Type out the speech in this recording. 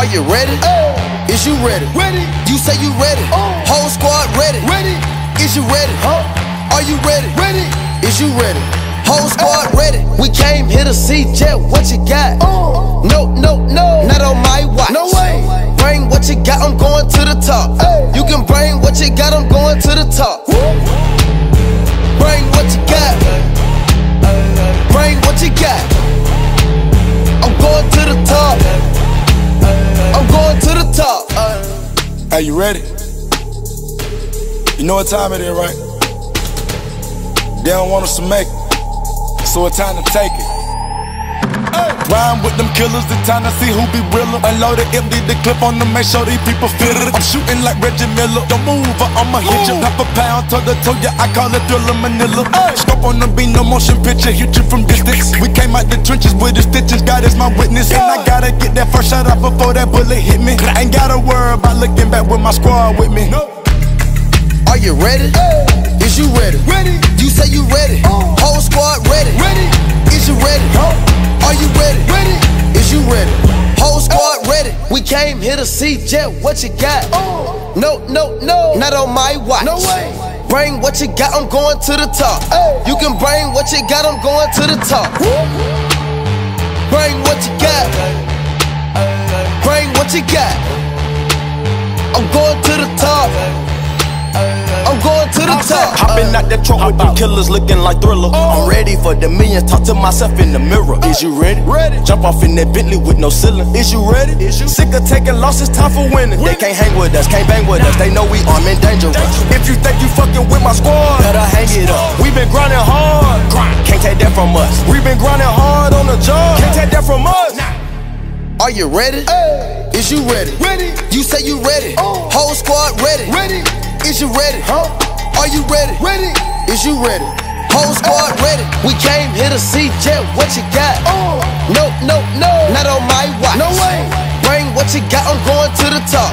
Are you ready? Oh. Is you ready? Ready. You say you ready. Oh. Whole squad ready. Ready. Is you ready? Huh? Are you ready? Ready. Is you ready? Whole oh. squad ready. We came here to see Jet. What you got? Oh. No, no, no. Not on my watch. No way. Bring what you got. I'm going to the top. You can bring what you got. I'm going to the top. Bring Are you ready? You know what time it is, right? They don't want us to make it, so it's time to take it. Rhyme with them killers, it's time to see who be realer. Unload it, empty the clip on them, make sure these people feel it. I'm shooting like Reggie Miller. Don't move or I'ma hit you. Half a pound, toe to toe, yeah, I call it thriller Manila. Scope on the beat, no motion picture, hit you from distance. We came out the trenches with the stitches, God is my witness. And I get that first shot off before that bullet hit me. I Ain't gotta worry about looking back with my squad with me. Are you ready? Is you ready? Ready. You say you ready. Uh. Whole squad ready. Ready. Is you ready? Are you ready? Ready. Is you ready? Whole uh. squad ready. We came here to see Jet. What you got? Uh. No, no, no. Not on my watch. No way. Bring what you got. I'm going to the top. You can bring what you got. I'm going to the top. Bring what you got. What you got. I'm going to the top. I'm going to the top. Hopping out that truck with them killers looking like thriller. Oh. I'm ready for the millions, talk to myself in the mirror. Uh. Is you ready? Ready. Jump off in that Bentley with no ceiling. Is you ready? Is you sick of taking losses? Time for winning. They can't hang with us, can't bang with us. They know we armed and dangerous. If you think you fucking with my squad, better hang it up. We been grinding hard, can't take that from us. We been grinding hard on the job, can't take that from us. Are you ready? Is you ready? Ready. You say you ready. Oh. Whole squad ready. Ready. Is you ready? Huh? Are you ready? Ready. Is you ready? Whole squad ready. We came here to see Jet. What you got? Oh. No, no, no. Not on my watch. No way. Bring what you got. I'm going to the top.